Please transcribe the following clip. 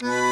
Bye.